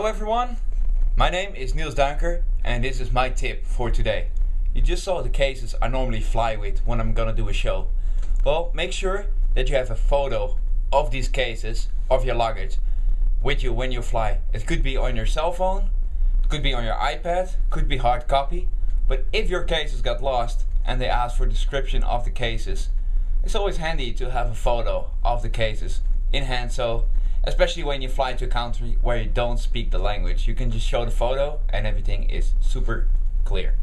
Hello everyone, my name is Niels Duinker and this is my tip for today. You just saw the cases I normally fly with when I'm gonna do a show. Well, make sure that you have a photo of these cases of your luggage with you when you fly. It could be on your cell phone, could be on your iPad, could be hard copy. But if your cases got lost and they ask for a description of the cases, it's always handy to have a photo of the cases in hand so especially when you fly to a country where you don't speak the language. You can just show the photo and everything is super clear